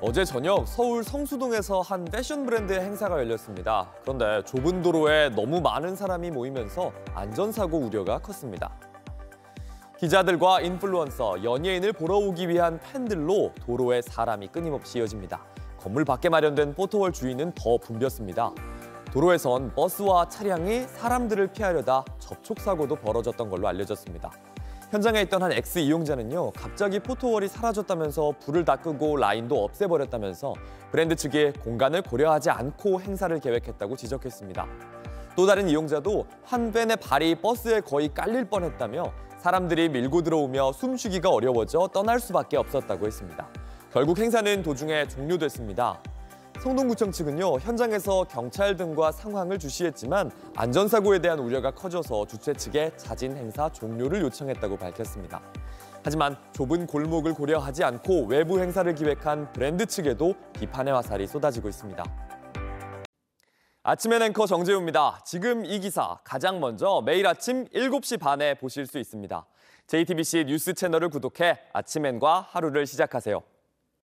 어제 저녁 서울 성수동에서 한 패션 브랜드의 행사가 열렸습니다. 그런데 좁은 도로에 너무 많은 사람이 모이면서 안전사고 우려가 컸습니다. 기자들과 인플루언서, 연예인을 보러 오기 위한 팬들로 도로에 사람이 끊임없이 이어집니다. 건물 밖에 마련된 포토월 주위는 더 붐볐습니다. 도로에선 버스와 차량이 사람들을 피하려다 접촉사고도 벌어졌던 걸로 알려졌습니다. 현장에 있던 한 X 이용자는요, 갑자기 포토월이 사라졌다면서 불을 다 끄고 라인도 없애버렸다면서 브랜드 측이 공간을 고려하지 않고 행사를 계획했다고 지적했습니다. 또 다른 이용자도 한 밴의 발이 버스에 거의 깔릴 뻔했다며 사람들이 밀고 들어오며 숨쉬기가 어려워져 떠날 수밖에 없었다고 했습니다. 결국 행사는 도중에 종료됐습니다. 성동구청 측은요 현장에서 경찰 등과 상황을 주시했지만 안전사고에 대한 우려가 커져서 주최 측에 자진 행사 종료를 요청했다고 밝혔습니다. 하지만 좁은 골목을 고려하지 않고 외부 행사를 기획한 브랜드 측에도 비판의 화살이 쏟아지고 있습니다. 아침엔 앵커 정재우입니다. 지금 이 기사 가장 먼저 매일 아침 7시 반에 보실 수 있습니다. JTBC 뉴스 채널을 구독해 아침엔과 하루를 시작하세요.